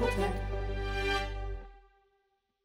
Okay.